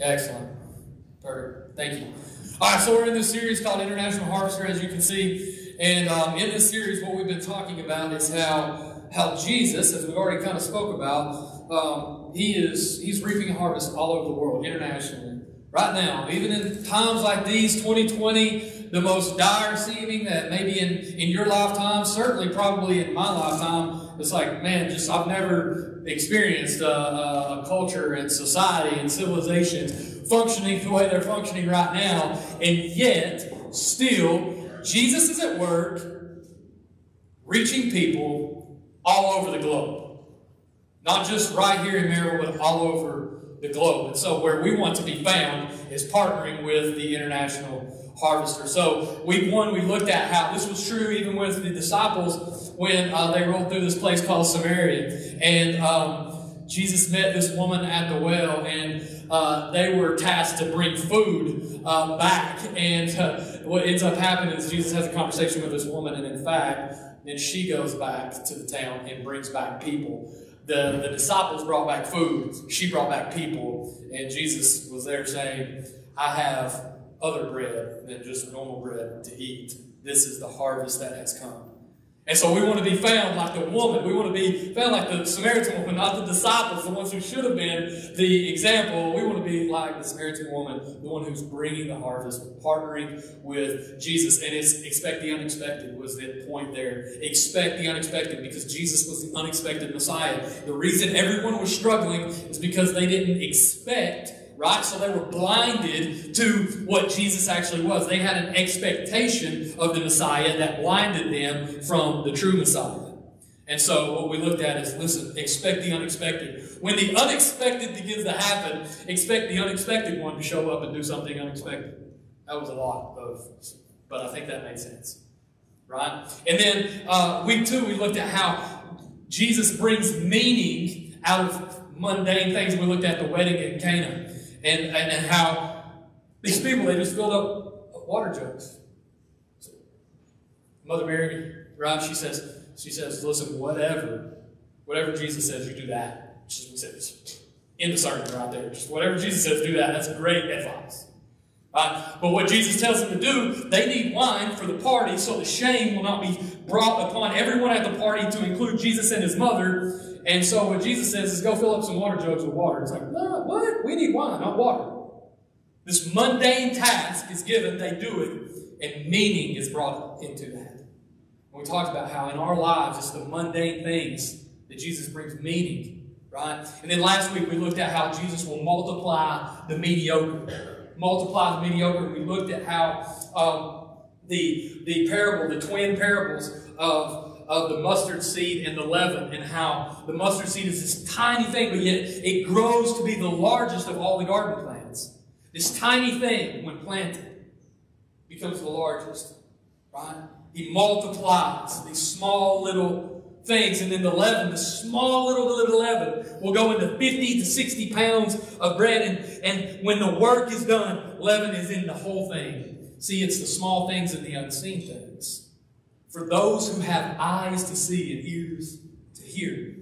Excellent. Perfect. Thank you. All right, so we're in this series called International Harvester, as you can see. And um, in this series, what we've been talking about is how how Jesus, as we've already kind of spoke about, um, he is he's reaping a harvest all over the world, internationally. Right now, even in times like these, 2020, the most dire seeming that maybe in, in your lifetime, certainly probably in my lifetime, it's like, man, just I've never experienced a, a, a culture and society and civilizations functioning the way they're functioning right now. And yet, still, Jesus is at work reaching people all over the globe. Not just right here in Maryville, but all over the globe. And so, where we want to be found is partnering with the International Harvester. So, week one, we looked at how this was true even with the disciples when uh, they rolled through this place called Samaria. And um, Jesus met this woman at the well, and uh, they were tasked to bring food uh, back. And uh, what ends up happening is Jesus has a conversation with this woman, and in fact, then she goes back to the town and brings back people the, the disciples brought back food, she brought back people, and Jesus was there saying, I have other bread than just normal bread to eat. This is the harvest that has come. And so we want to be found like the woman. We want to be found like the Samaritan woman, not the disciples, the ones who should have been the example. We want to be like the Samaritan woman, the one who's bringing the harvest, partnering with Jesus. And it's expect the unexpected was the point there. Expect the unexpected because Jesus was the unexpected Messiah. The reason everyone was struggling is because they didn't expect right? So they were blinded to what Jesus actually was. They had an expectation of the Messiah that blinded them from the true Messiah. And so what we looked at is listen, expect the unexpected. When the unexpected begins to happen, expect the unexpected one to show up and do something unexpected. That was a lot of, but I think that made sense. Right? And then uh, week two, we looked at how Jesus brings meaning out of mundane things. We looked at the wedding in Cana and, and, how these people, they just filled up water jugs. So Mother Mary, right, she says, she says, listen, whatever, whatever Jesus says, you do that. She says, in the sermon right there. Just whatever Jesus says, do that. That's great advice. Right? But what Jesus tells them to do, they need wine for the party so the shame will not be brought upon everyone at the party to include Jesus and his mother and so what Jesus says is go fill up some water jugs with water. It's like, no, what? We need wine, not water. This mundane task is given, they do it, and meaning is brought into that. And we talked about how in our lives it's the mundane things that Jesus brings meaning, right? And then last week we looked at how Jesus will multiply the mediocre. Multiply the mediocre. We looked at how um, the, the parable, the twin parables of of the mustard seed and the leaven, and how the mustard seed is this tiny thing, but yet it grows to be the largest of all the garden plants. This tiny thing, when planted, becomes the largest. Right? He multiplies these small little things, and then the leaven, the small little, little leaven, will go into 50 to 60 pounds of bread, and, and when the work is done, leaven is in the whole thing. See, it's the small things and the unseen things. For those who have eyes to see and ears to hear,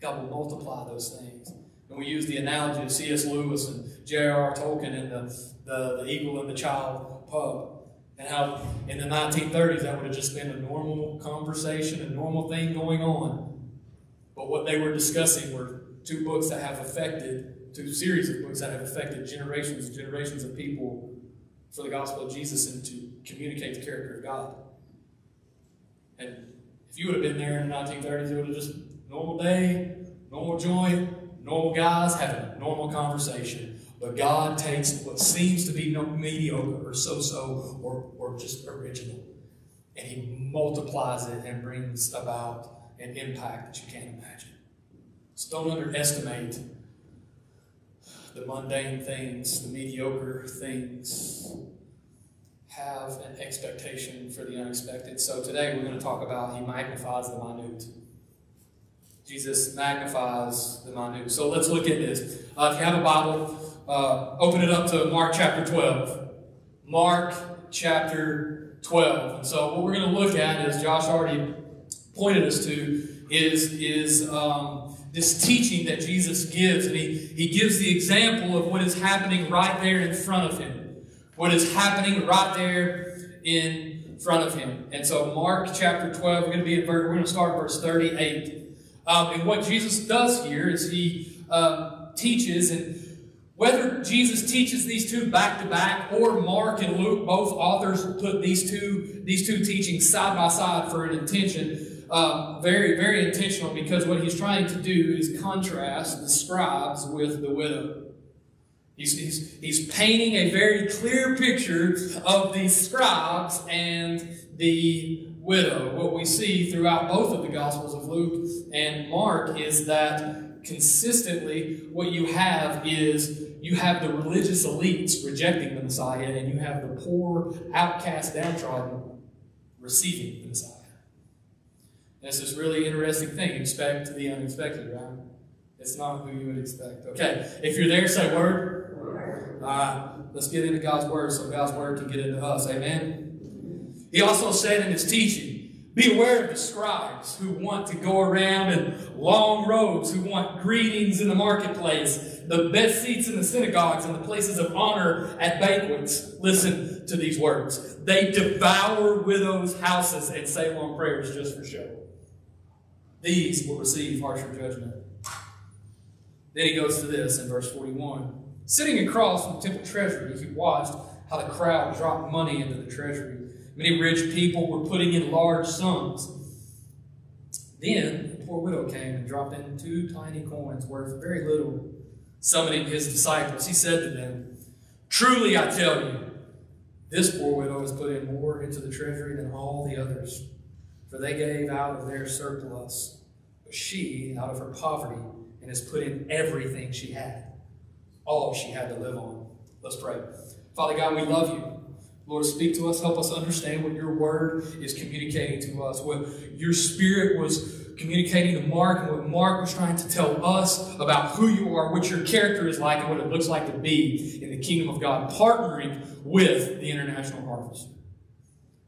God will multiply those things. And we use the analogy of C.S. Lewis and J.R.R. Tolkien and the, the, the Eagle and the Child pub. And how in the 1930s that would have just been a normal conversation, a normal thing going on. But what they were discussing were two books that have affected, two series of books that have affected generations and generations of people for the gospel of Jesus and to communicate the character of God. And if you would have been there in the 1930s, it would have just normal day, normal joint, normal guys having a normal conversation. But God takes what seems to be mediocre or so-so or, or just original, and He multiplies it and brings about an impact that you can't imagine. So don't underestimate the mundane things, the mediocre things, have an expectation for the unexpected. So today we're going to talk about He magnifies the minute. Jesus magnifies the minute. So let's look at this. Uh, if you have a Bible, uh, open it up to Mark chapter 12. Mark chapter 12. And so what we're going to look at, as Josh already pointed us to, is, is um, this teaching that Jesus gives. And he, he gives the example of what is happening right there in front of him. What is happening right there in front of him. And so, Mark chapter 12, we're going to be at verse, we're going to start verse 38. Um, and what Jesus does here is he um, teaches, and whether Jesus teaches these two back to back or Mark and Luke, both authors put these two, these two teachings side by side for an intention. Um, very, very intentional because what he's trying to do is contrast the scribes with the widow. He's, he's, he's painting a very clear picture of the scribes and the widow. What we see throughout both of the Gospels of Luke and Mark is that consistently what you have is you have the religious elites rejecting the Messiah, and you have the poor, outcast, downtrodden receiving the Messiah. That's this really interesting thing. Expect the unexpected, right? It's not who you would expect. Okay, if you're there, say word. All right, let's get into God's word so God's word can get into us. Amen. He also said in his teaching, Beware of the scribes who want to go around in long robes, who want greetings in the marketplace, the best seats in the synagogues, and the places of honor at banquets. Listen to these words. They devour widows' houses and say long prayers just for show. These will receive harsher judgment. Then he goes to this in verse 41. Sitting across from the temple treasury, he watched how the crowd dropped money into the treasury. Many rich people were putting in large sums. Then the poor widow came and dropped in two tiny coins worth very little. Summoning his disciples, he said to them, Truly I tell you, this poor widow has put in more into the treasury than all the others for they gave out of their surplus, but she, out of her poverty, and has put in everything she had, all she had to live on. Let's pray. Father God, we love you. Lord, speak to us. Help us understand what your word is communicating to us, what your spirit was communicating to Mark, and what Mark was trying to tell us about who you are, what your character is like, and what it looks like to be in the kingdom of God, partnering with the International Harvest.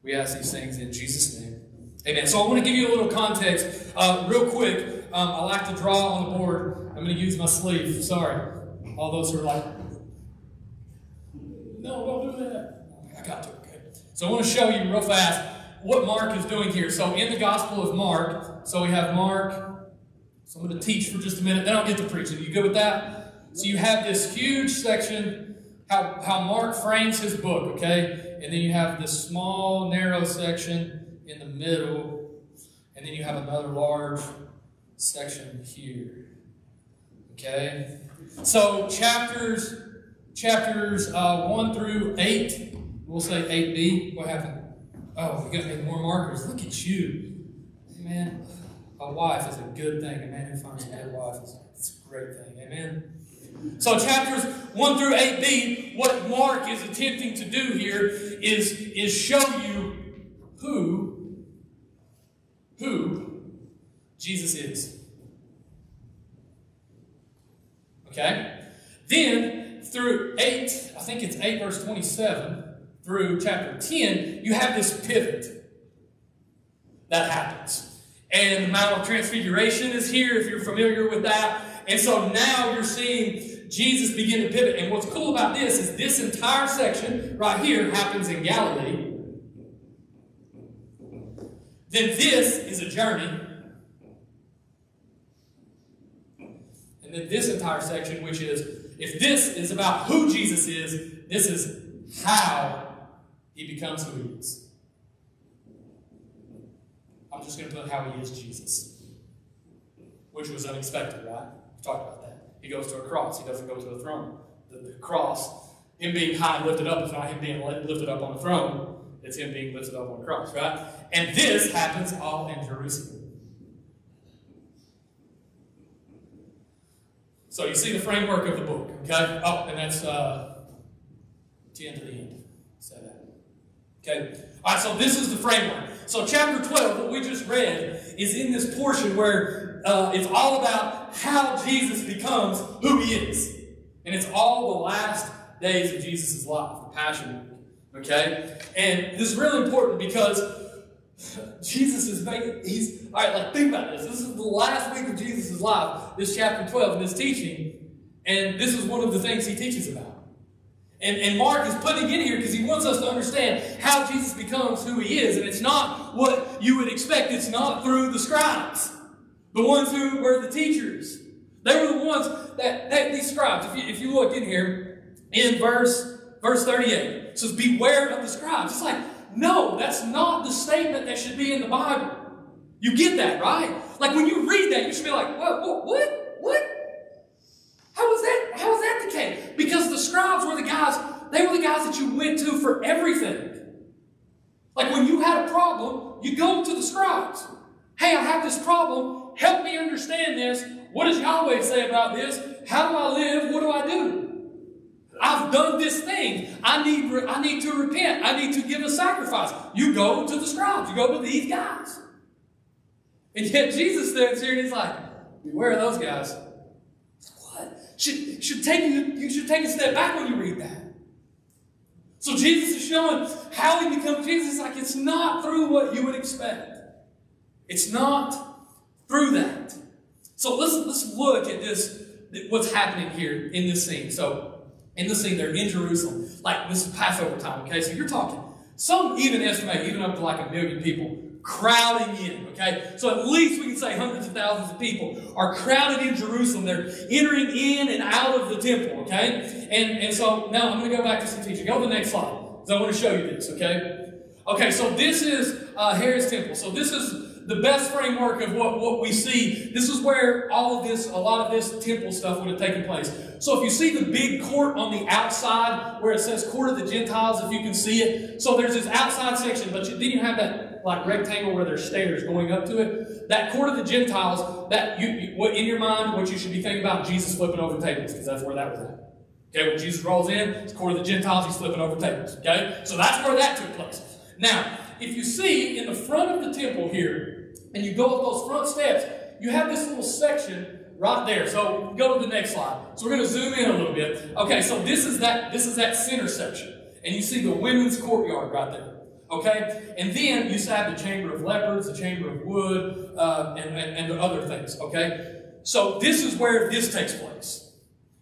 We ask these things in Jesus' name. Amen. So I want to give you a little context uh, real quick. Um, I like to draw on the board. I'm going to use my sleeve. Sorry. All those who are like, no, don't do that. I got to. Okay. So I want to show you real fast what Mark is doing here. So in the Gospel of Mark, so we have Mark. So I'm going to teach for just a minute. Then I'll get to preaching. You good with that? So you have this huge section, how, how Mark frames his book, okay? And then you have this small, narrow section in the middle, and then you have another large section here. Okay? So chapters chapters uh, 1 through 8, we'll say 8b. What happened? Oh, we got to make more markers. Look at you. Amen. a wife is a good thing. A man who finds a good wife is a great thing. Amen? So chapters 1 through 8b, what Mark is attempting to do here is, is show you who who Jesus is. Okay? Then, through 8, I think it's 8 verse 27, through chapter 10, you have this pivot that happens. And the Mount of Transfiguration is here, if you're familiar with that. And so now you're seeing Jesus begin to pivot. And what's cool about this is this entire section right here happens in Galilee then this is a journey. And then this entire section, which is if this is about who Jesus is, this is how he becomes who he is. I'm just going to put how he is Jesus, which was unexpected, right? We talked about that. He goes to a cross, he doesn't go to a throne. The, the cross, him being high and lifted up, is not him being lifted up on a throne. It's him being lifted up on the cross, right? And this happens all in Jerusalem. So you see the framework of the book, okay? Oh, and that's uh, 10 to the end. Say that. Okay? All right, so this is the framework. So chapter 12, what we just read, is in this portion where uh, it's all about how Jesus becomes who he is. And it's all the last days of Jesus' life, the passion Okay? And this is really important because Jesus is making, he's, all right, like, think about this. This is the last week of Jesus' life, this chapter 12, and this teaching, and this is one of the things he teaches about. And, and Mark is putting in here because he wants us to understand how Jesus becomes who he is. And it's not what you would expect. It's not through the scribes, the ones who were the teachers. They were the ones that, that these scribes, if you, if you look in here, in verse, verse 38, it says, Beware of the scribes. It's like, no, that's not the statement that should be in the Bible. You get that, right? Like when you read that, you should be like, what, what, what, what? How is that? How is that the case? Because the scribes were the guys, they were the guys that you went to for everything. Like when you had a problem, you go to the scribes. Hey, I have this problem. Help me understand this. What does Yahweh say about this? How do I live? What do I do? I've done this thing. I need, I need to repent. I need to give a sacrifice. You go to the scribes. You go to these guys. And yet Jesus stands here and he's like, beware of those guys. What? Should, should take you, you should take a step back when you read that. So Jesus is showing how he becomes Jesus. Like it's not through what you would expect. It's not through that. So let's let's look at this, what's happening here in this scene. So in the scene, they're in Jerusalem. Like this is Passover time, okay? So you're talking. Some even estimate even up to like a million people crowding in, okay? So at least we can say hundreds of thousands of people are crowded in Jerusalem. They're entering in and out of the temple, okay? And, and so now I'm going to go back to some teaching. Go to the next slide, because I want to show you this, okay? Okay, so this is uh, Herod's temple. So this is the best framework of what, what we see. This is where all of this, a lot of this temple stuff would have taken place. So if you see the big court on the outside where it says court of the Gentiles, if you can see it. So there's this outside section, but you, then you have that like rectangle where there's stairs going up to it. That court of the Gentiles, that you, you what in your mind, what you should be thinking about, Jesus flipping over tables, because that's where that was at. Okay, when Jesus rolls in, it's court of the Gentiles, he's flipping over tables. Okay? So that's where that took place. Now, if you see in the front of the temple here, and you go up those front steps, you have this little section right there. So go to the next slide. So we're going to zoom in a little bit. Okay, so this is that this is that center section, and you see the women's courtyard right there. Okay, and then you have the chamber of lepers, the chamber of wood, uh, and, and, and the other things. Okay, so this is where this takes place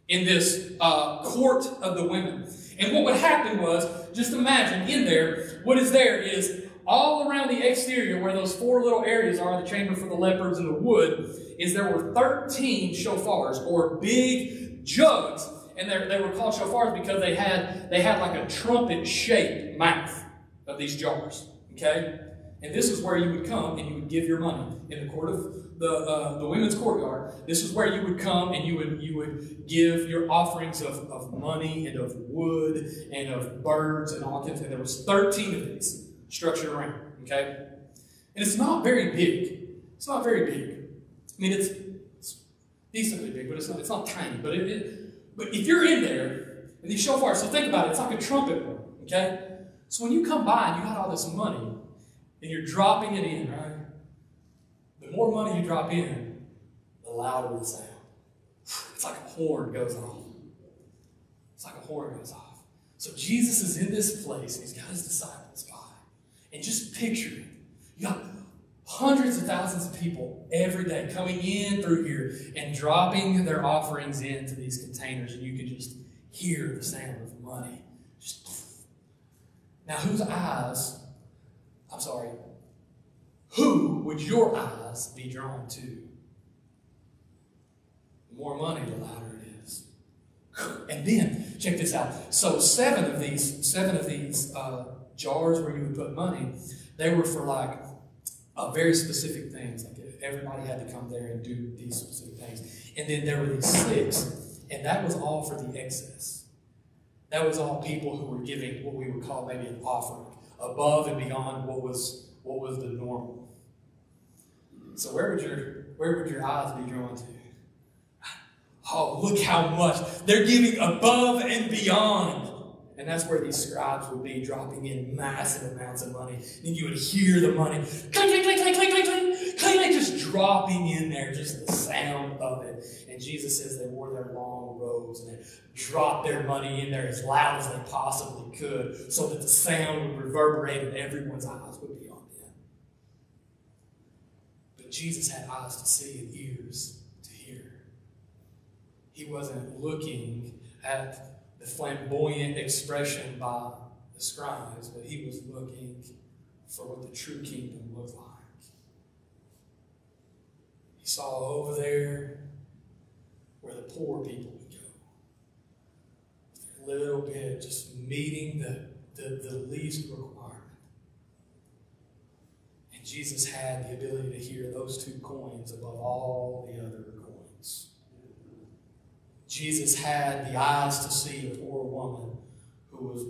in this uh, court of the women. And what would happen was, just imagine in there, what is there is all around the exterior where those four little areas are, the chamber for the lepers and the wood, is there were 13 shofars or big jugs. And they were called shofars because they had, they had like a trumpet shaped mouth of these jars. Okay? And this is where you would come and you would give your money in the court of the, uh, the women's courtyard. This is where you would come and you would you would give your offerings of, of money and of wood and of birds and all kinds. And there was 13 of these structured around. Okay? And it's not very big. It's not very big. I mean, it's, it's decently big, but it's not, it's not tiny. But, it, it, but if you're in there, and these shofars, so think about it, it's like a trumpet okay? So when you come by and you got all this money, and you're dropping it in, right? The more money you drop in, the louder the sound. It's like a horn goes off. It's like a horn goes off. So Jesus is in this place, and he's got his disciples. And just picture it. You got hundreds of thousands of people every day coming in through here and dropping their offerings into these containers, and you can just hear the sound of money. Just now, whose eyes? I'm sorry. Who would your eyes be drawn to? The more money, the louder it is. And then check this out. So seven of these, seven of these uh, jars where you would put money, they were for like uh, very specific things. Like everybody had to come there and do these specific things. And then there were these six, and that was all for the excess. That was all people who were giving what we would call maybe an offering, above and beyond what was what was the normal. So where would your where would your eyes be drawn to? Oh, look how much they're giving above and beyond. And that's where these scribes would be dropping in massive amounts of money. And you would hear the money clink, clink, clink, clink, clink, clink, clink, clink, just dropping in there, just the sound of it. And Jesus says they wore their long robes and they dropped their money in there as loud as they possibly could so that the sound would reverberate and everyone's eyes would be on them. But Jesus had eyes to see and ears to hear. He wasn't looking at the flamboyant expression by the scribes, but he was looking for what the true kingdom looked like. He saw over there where the poor people would go. A little bit, just meeting the, the, the least requirement. And Jesus had the ability to hear those two coins above all the other coins. Jesus had the eyes to see a poor woman who was,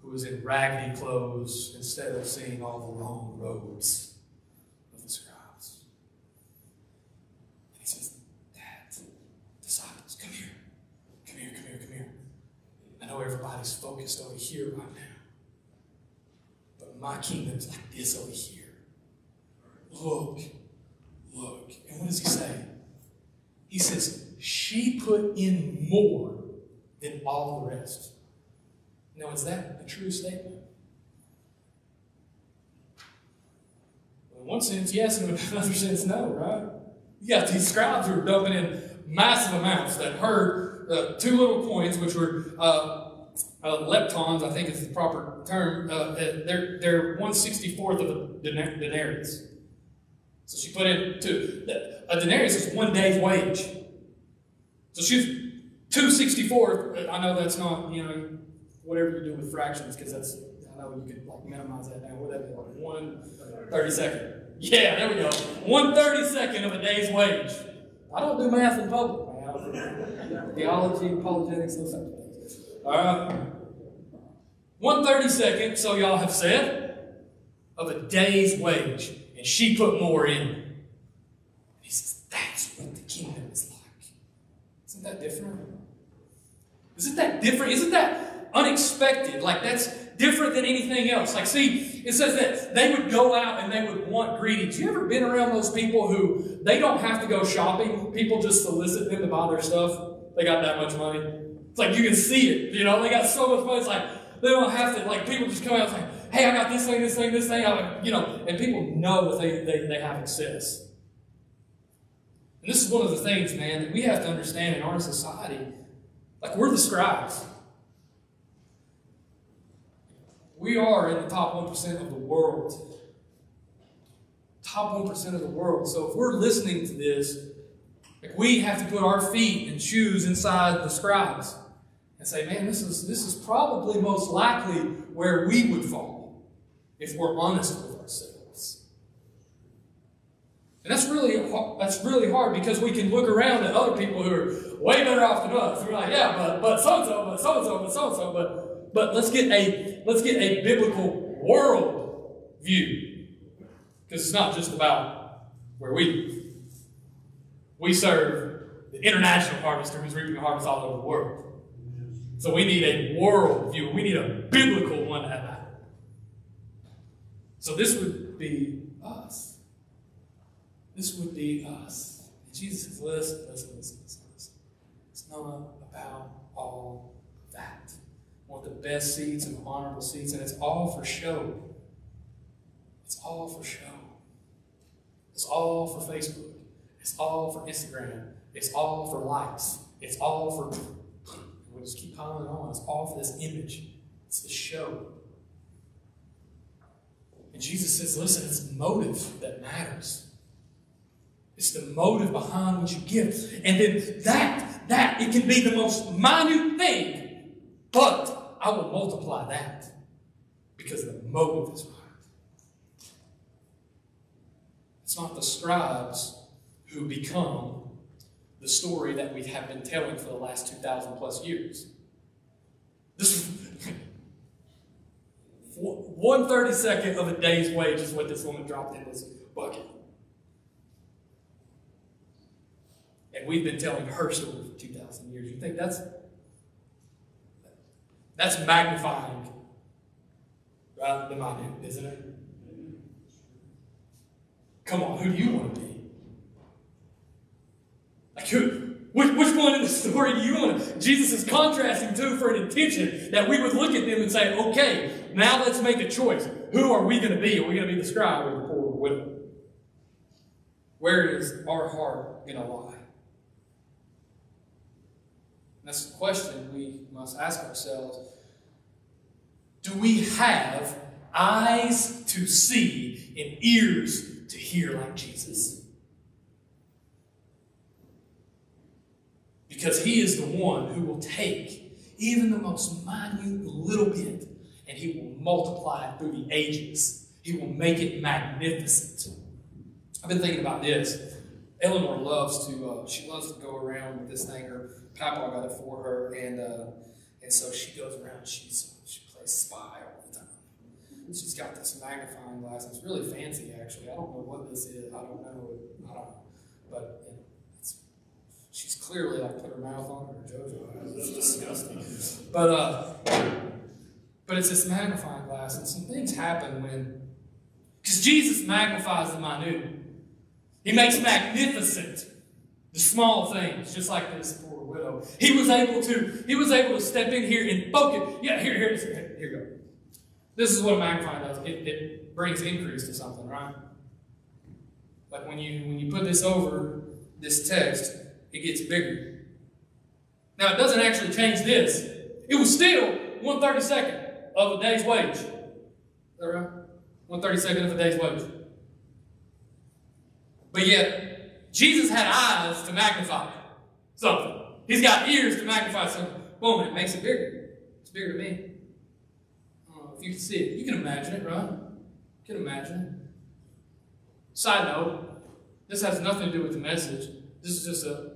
who was in raggedy clothes instead of seeing all the wrong robes of the scribes. And he says, Dad, disciples, come here. Come here, come here, come here. I know everybody's focused over here right now. But my kingdom's like this over here. Look, look. And what does he say? He says, She put in more than all the rest. Now, is that a true statement? Well, in one sense, yes, and in another sense, no, right? You got these scribes who are dumping in massive amounts that heard uh, two little coins, which were uh, uh, leptons, I think is the proper term. Uh, uh, they're, they're 164th of a denarius. So she put in two. A denarius is one day's wage. So she's 264. I know that's not, you know, whatever you do with fractions, because that's, I know you could like minimize that down. What would that be like? One thirty second. Yeah, there we go. One thirty second of a day's wage. I don't do math in public, man. Theology, apologetics, those of things. All right. One thirty second, so y'all have said, of a day's wage and she put more in. He says, that's what the kingdom is like. Isn't that different? Isn't that different? Isn't that unexpected? Like that's different than anything else. Like, see, it says that they would go out and they would want greetings. You ever been around those people who they don't have to go shopping? People just solicit them to buy their stuff. They got that much money. It's like you can see it. You know, they got so much money. It's like they don't have to. Like people just come out and like, hey, I got this thing, this thing, this thing. I, you know, and people know that they, they, they have access. And this is one of the things, man, that we have to understand in our society. Like, we're the scribes. We are in the top 1% of the world. Top 1% of the world. So if we're listening to this, like we have to put our feet and shoes inside the scribes and say, man, this is, this is probably most likely where we would fall if we're honest with ourselves. And that's really that's really hard because we can look around at other people who are way better off than us. We're like, yeah, but but so and so, but so and so, but so and so, but but let's get a let's get a biblical world view because it's not just about where we live. We serve the international harvester who's reaping harvest all over the world. So we need a world view. We need a biblical one at that. So this would be. This would be us. And Jesus says, listen, listen, listen, listen, listen. It's not about all that. I want the best seats and honorable seats, and it's all for show. It's all for show. It's all for Facebook. It's all for Instagram. It's all for likes. It's all for. We'll just keep piling on. It's all for this image. It's the show. And Jesus says, listen, it's motive that matters. It's the motive behind what you give. And then that, that, it can be the most minute thing, but I will multiply that because the motive is right. It's not the scribes who become the story that we have been telling for the last 2,000 plus years. This, one of a day's wage is what this woman dropped in this bucket. We've been telling her story for 2,000 years. You think that's that's magnifying rather than minute, isn't it? Come on, who do you want to be? Like who? Which, which one in the story do you want? Jesus is contrasting two for an intention that we would look at them and say, okay, now let's make a choice. Who are we going to be? Are we going to be the scribe or the poor widow? Where is our heart going to lie? That's the question we must ask ourselves. Do we have eyes to see and ears to hear like Jesus? Because he is the one who will take even the most minute little bit and he will multiply it through the ages. He will make it magnificent. I've been thinking about this. Eleanor loves to, uh, she loves to go around with this thing. Her papa got it for her, and uh, and so she goes around. She's she plays spy all the time. She's got this magnifying glass. It's really fancy, actually. I don't know what this is. I don't know. I don't know. But you know, she's clearly like put her mouth on her JoJo. It's disgusting. But uh, but it's this magnifying glass, and some things happen when because Jesus magnifies the minute. He makes magnificent the small things, just like this poor He was able to, he was able to step in here and focus. Yeah, here, here, here, here go. This is what a magnifying does. It, it brings increase to something, right? Like when you when you put this over this text, it gets bigger. Now it doesn't actually change this. It was still one thirty second of a day's wage. Is that right? One thirty second of a day's wage. But yet, Jesus had eyes to magnify something. He's got ears to magnify something. Boom, it makes it bigger. It's bigger to me. Uh, if you can see it, you can imagine it, right? You can imagine it. Side note, this has nothing to do with the message. This is just a,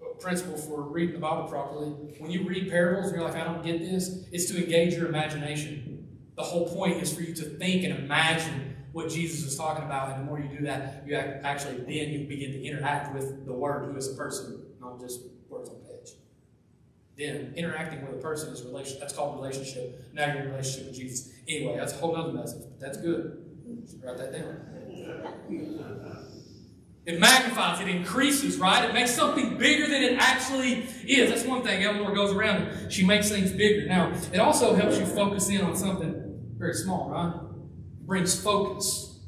a principle for reading the Bible properly. When you read parables and you're like, I don't get this, it's to engage your imagination. The whole point is for you to think and imagine what Jesus is talking about. And the more you do that, you actually then you begin to interact with the Word, who is a person, not just words on page. Then interacting with a person is relation. That's called relationship. Now you're in relationship with Jesus. Anyway, that's a whole other message, but that's good. Write that down. It magnifies, it increases, right? It makes something bigger than it actually is. That's one thing. Eleanor goes around she makes things bigger. Now, it also helps you focus in on something very small, right? Brings focus.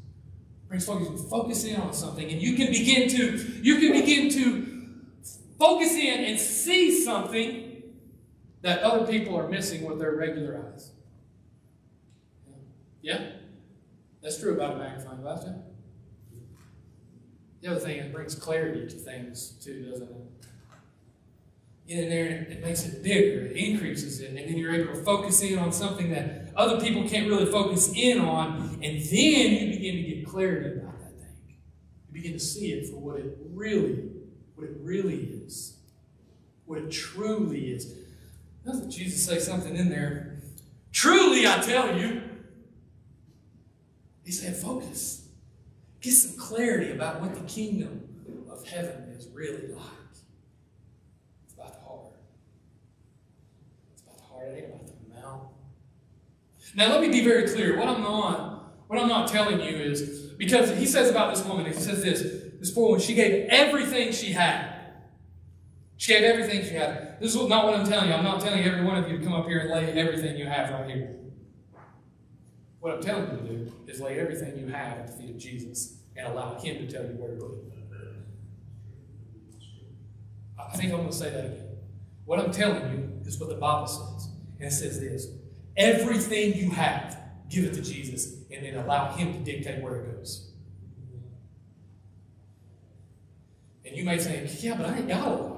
Brings focus. Focus in on something, and you can begin to you can begin to focus in and see something that other people are missing with their regular eyes. Yeah, that's true about a magnifying glass. Yeah? The other thing, it brings clarity to things too, doesn't it? Get in there, it makes it bigger, it increases it, and then you're able to focus in on something that other people can't really focus in on, and then you begin to get clarity about that thing. You begin to see it for what it really, what it really is, what it truly is. Doesn't Jesus say something in there? Truly, I tell you. He said, focus. Get some clarity about what the kingdom of heaven is really like. It's about the heart. About the mouth. Now let me be very clear. What I'm not, what I'm not telling you is because he says about this woman, he says this, this poor woman, she gave everything she had. She gave everything she had. This is not what I'm telling you. I'm not telling every one of you to come up here and lay everything you have right here. What I'm telling you to do is lay everything you have at the feet of Jesus and allow Him to tell you where to put it. I think I'm going to say that again. What I'm telling you is what the Bible says. And it says this Everything you have, give it to Jesus and then allow Him to dictate where it goes. And you may say, yeah, but I ain't got a lot.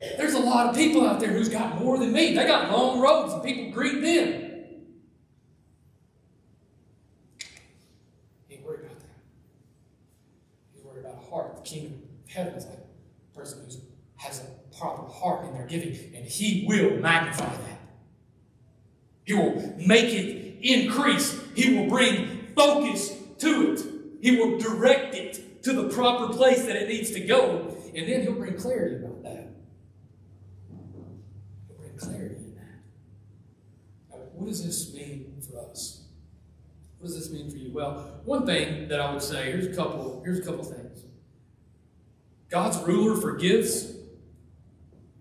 There's a lot of people out there who's got more than me. They got long roads and people greet them. He ain't worried about that. He's worried about a heart. The kingdom of heaven is like a person who has a proper heart in their giving, and he will magnify that. He will make it increase. He will bring focus to it. He will direct it to the proper place that it needs to go. And then he'll bring clarity about that. He'll bring clarity in that. Now, what does this mean for us? What does this mean for you? Well, one thing that I would say, here's a couple, here's a couple things. God's ruler forgives.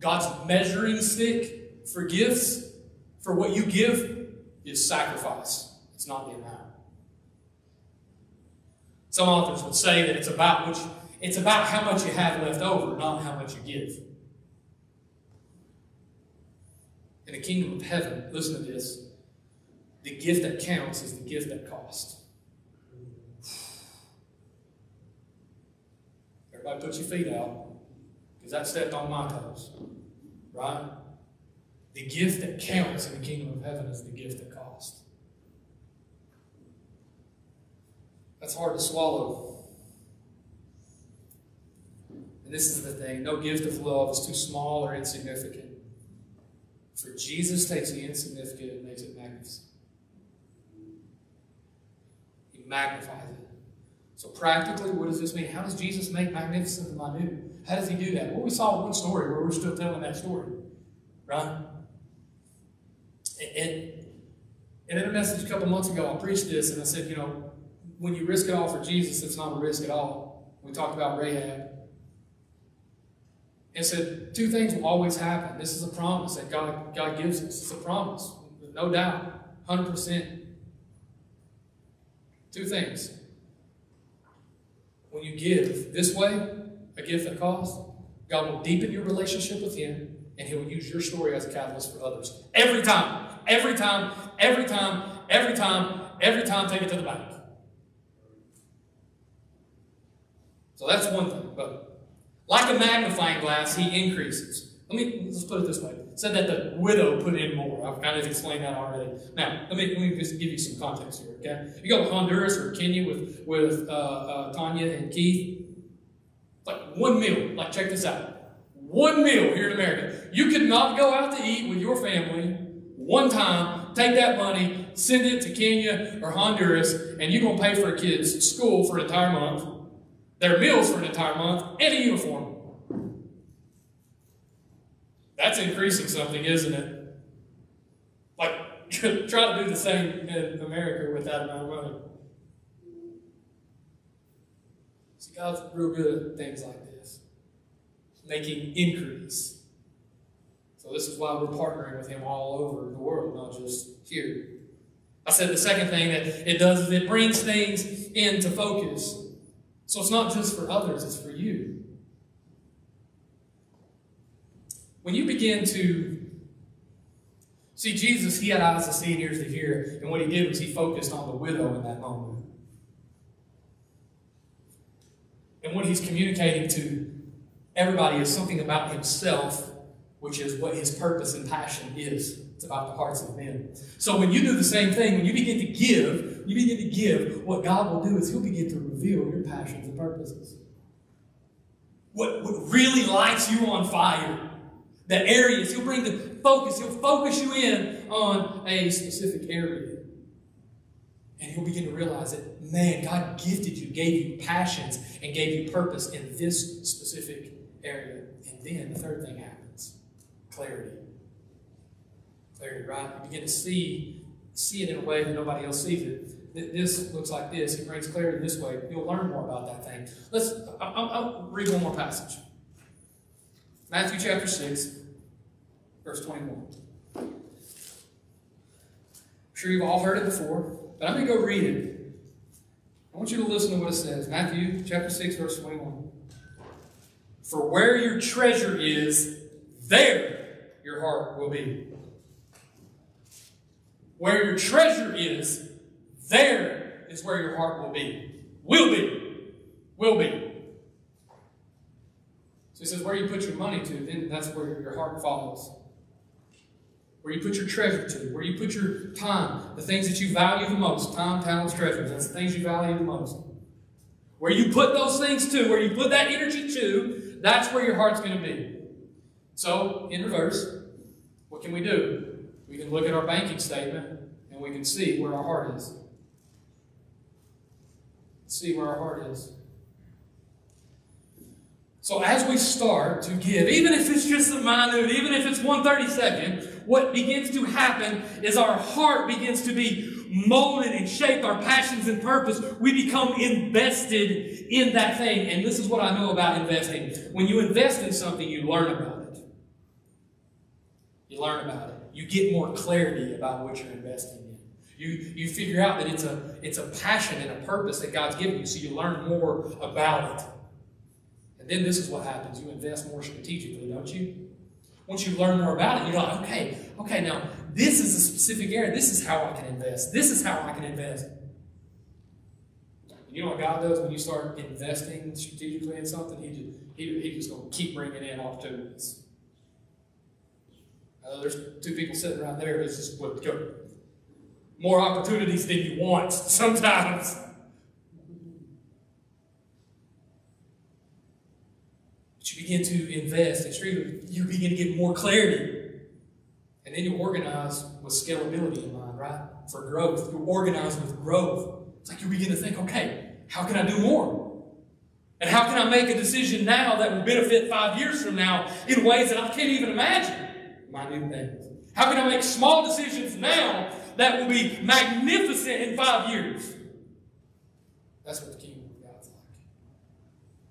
God's measuring stick for gifts, For what you give is sacrifice. It's not the amount. Some authors would say that it's about which it's about how much you have left over, not how much you give. In the kingdom of heaven, listen to this. The gift that counts is the gift that costs. Everybody put your feet out, because that stepped on my toes. Right? The gift that counts in the kingdom of heaven is the gift that costs. That's hard to swallow. And this is the thing no gift of love is too small or insignificant. For Jesus takes the insignificant and makes it magnificent. He magnifies it. So, practically, what does this mean? How does Jesus make magnificent the minute? How does he do that? Well, we saw one story where we're still telling that story, right? And, and in a message a couple months ago, I preached this and I said, you know, when you risk it all for Jesus, it's not a risk at all. We talked about Rahab. And said two things will always happen. This is a promise that God, God gives us. It's a promise, no doubt, 100%. Two things. When you give this way, a gift that costs, God will deepen your relationship with Him and He will use your story as a catalyst for others. Every time, every time, every time, every time, every time, take it to the bank. So that's one thing. But like a magnifying glass, He increases. Let me let's put it this way. It said that the widow put in more. I've kind of explained that already. Now, let me, let me just give you some context here, okay? You go to Honduras or Kenya with, with uh, uh, Tanya and Keith, like one meal. Like, check this out. One meal here in America. You could not go out to eat with your family one time, take that money, send it to Kenya or Honduras, and you're going to pay for a kid's school for an entire month, their meals for an entire month, and a uniform. That's increasing something, isn't it? Like, try to do the same in America with that amount of money. See, God's real good at things like this, making increase. So this is why we're partnering with Him all over the world, not just here. I said the second thing that it does is it brings things into focus. So it's not just for others, it's for you. When you begin to see Jesus, he had eyes to see and ears to hear, and what he did was he focused on the widow in that moment. And what he's communicating to everybody is something about himself, which is what his purpose and passion is. It's about the hearts of men. So when you do the same thing, when you begin to give, you begin to give, what God will do is he'll begin to reveal your passions and purposes. What, what really lights you on fire the areas. He'll bring the focus. He'll focus you in on a specific area. And you'll begin to realize that, man, God gifted you, gave you passions, and gave you purpose in this specific area. And then the third thing happens clarity. Clarity, right? You begin to see, see it in a way that nobody else sees it. This looks like this. He brings clarity this way. You'll learn more about that thing. Let's. I'll, I'll read one more passage. Matthew chapter 6, verse 21. I'm sure you've all heard it before, but I'm going to go read it. I want you to listen to what it says. Matthew chapter 6, verse 21. For where your treasure is, there your heart will be. Where your treasure is, there is where your heart will be. Will be. Will be. So he says, where you put your money to, then that's where your heart follows where you put your treasure to, where you put your time, the things that you value the most time, talents, treasures. That's the things you value the most. Where you put those things to, where you put that energy to, that's where your heart's going to be. So, in reverse, what can we do? We can look at our banking statement and we can see where our heart is. See where our heart is. So as we start to give, even if it's just a minute, even if it's 132nd, what begins to happen is our heart begins to be molded and shaped, our passions and purpose. We become invested in that thing. And this is what I know about investing. When you invest in something, you learn about it. You learn about it. You get more clarity about what you're investing in. You, you figure out that it's a, it's a passion and a purpose that God's given you, so you learn more about it. And then this is what happens. You invest more strategically, don't you? Once you learn more about it, you're like, okay, okay, now this is a specific area. This is how I can invest. This is how I can invest. You know what God does when you start investing strategically in something? He just, he, he just going to keep bringing in opportunities. Uh, there's two people sitting right there. It's just what more opportunities than you want sometimes. You begin to invest you begin to get more clarity. And then you organize with scalability in mind, right? For growth. You organize with growth. It's like you begin to think, okay, how can I do more? And how can I make a decision now that will benefit five years from now in ways that I can't even imagine? My new things. How can I make small decisions now that will be magnificent in five years. That's what the kingdom of God's like.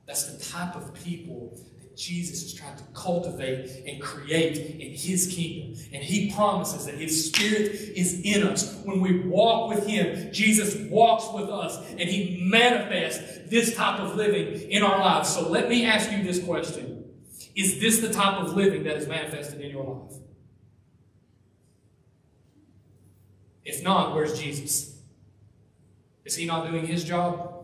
That's the type of people Jesus is trying to cultivate and create in his kingdom. And he promises that his spirit is in us. When we walk with him, Jesus walks with us and he manifests this type of living in our lives. So let me ask you this question. Is this the type of living that is manifested in your life? If not, where's Jesus? Is he not doing his job?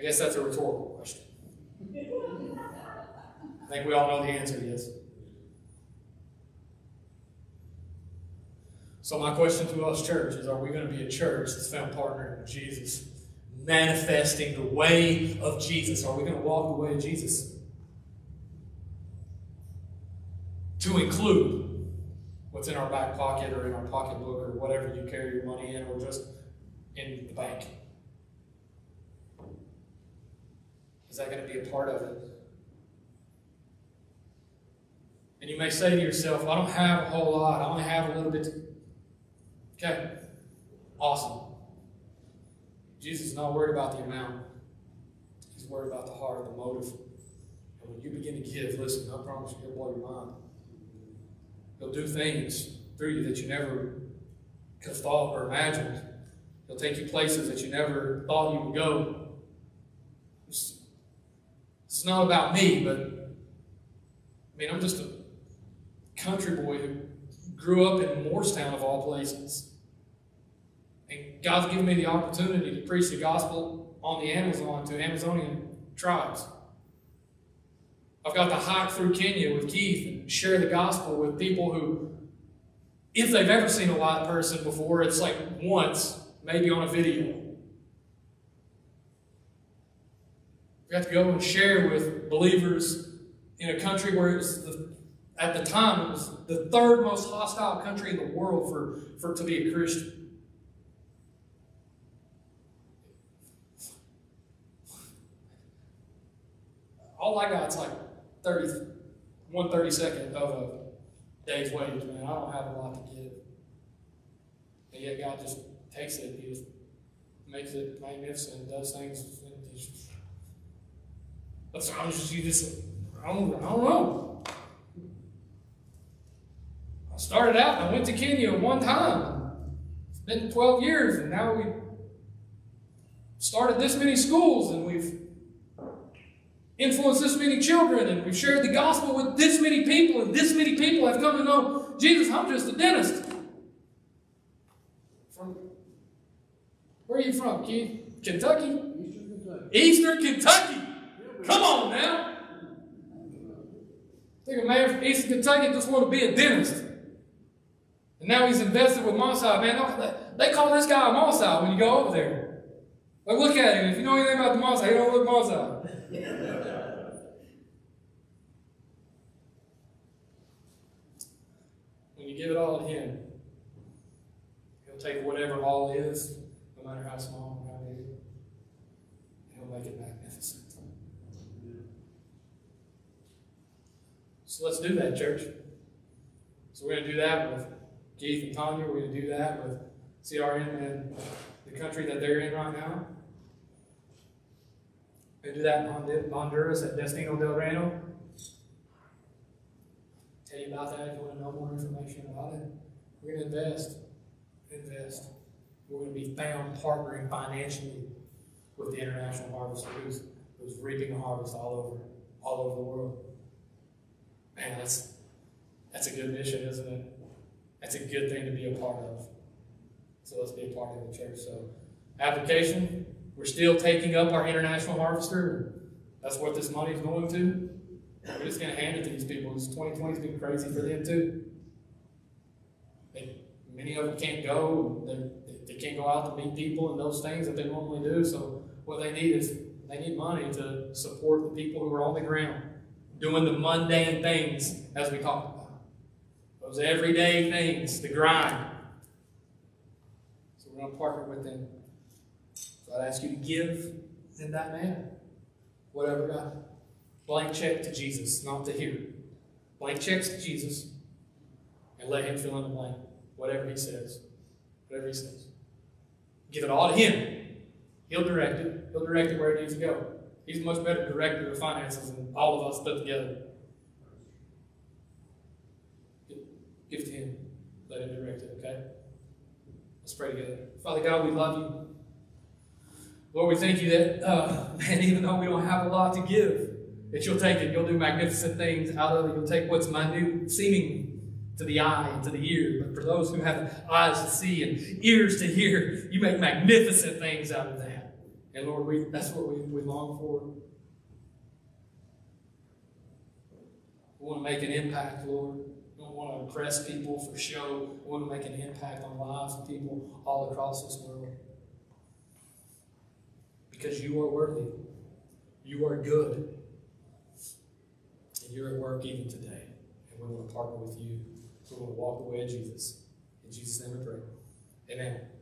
I guess that's a rhetorical question. I think we all know the answer yes. So, my question to us, church, is are we going to be a church that's found partnering with Jesus? manifesting the way of Jesus? Are we going to walk the way of Jesus? To include what's in our back pocket or in our pocketbook or whatever you carry your money in or just in the bank. Is that going to be a part of it? And you may say to yourself, I don't have a whole lot. I only have a little bit. Okay, awesome. Jesus is not worried about the amount. He's worried about the heart, the motive. And when you begin to give, listen, I promise you, he'll blow your mind. He'll do things through you that you never could have thought or imagined. He'll take you places that you never thought you would go. It's, not about me, but I mean, I'm just a country boy who grew up in Morristown, of all places. And God's given me the opportunity to preach the gospel on the Amazon to Amazonian tribes. I've got to hike through Kenya with Keith and share the gospel with people who, if they've ever seen a white person before, it's like once, maybe on a video. We have to go and share with believers in a country where it was the, at the time it was the third most hostile country in the world for, for to be a Christian. all I got is like 30, one thirty second of a day's wages, man. I don't have a lot to give. But yet God just takes it, He just makes it magnificent, does things. But I'm just you just I don't, I don't know. I started out I went to Kenya one time. It's been 12 years, and now we started this many schools, and we've influenced this many children, and we've shared the gospel with this many people, and this many people have come to know Jesus. I'm just a dentist. From where are you from, Keith? Kentucky? Eastern Kentucky. Come on now. I think a man from Eastern Kentucky just want to be a dentist. And now he's invested with Mossad. Man, they call this guy Mossad when you go over there. Like, look at him. If you know anything about the Mossad, he don't look when you give it all to Him, He'll take whatever all is, no matter how small or how big, He'll make it magnificent. So let's do that, church. So we're going to do that with Keith and Tanya. We're going to do that with CRM and the country that they're in right now. They do that in Honduras at Destino del Reino. Tell you about that if you want to know more information about it. We're going to invest. Invest. We're going to be found partnering financially with the International Harvest who's, who's reaping the harvest all over, all over the world. Man, that's that's a good mission, isn't it? That's a good thing to be a part of. So let's be a part of the church. So application, we're still taking up our international harvester. That's what this money is going to. We're just going to hand it to these people. This 2020 has been crazy for them too. They, many of them can't go. They, they can't go out to meet people and those things that they normally do. So what they need is they need money to support the people who are on the ground doing the mundane things as we talked about. Those everyday things, the grind. So we're going to partner with them. So I'd ask you to give in that manner. Whatever God. Blank check to Jesus, not to here. Blank checks to Jesus and let him fill in the blank. Whatever he says. Whatever he says. Give it all to him. He'll direct it. He'll direct it where it needs to go. He's a much better director of finances than all of us put together. Give to him. Let him direct it, okay? Let's pray together. Father God, we love you. Lord, we thank you that, uh, man, even though we don't have a lot to give, that you'll take it. You'll do magnificent things out of it. You'll take what's minute, seeming to the eye and to the ear. But for those who have eyes to see and ears to hear, you make magnificent things out of that. And Lord, we, that's what we, we long for. We want to make an impact, Lord. We don't want to impress people for show. We want to make an impact on lives of people all across this world. Because you are worthy. You are good. And you're at work even today. And we want to partner with you. We want to walk the way of Jesus. In Jesus' name we pray. Amen.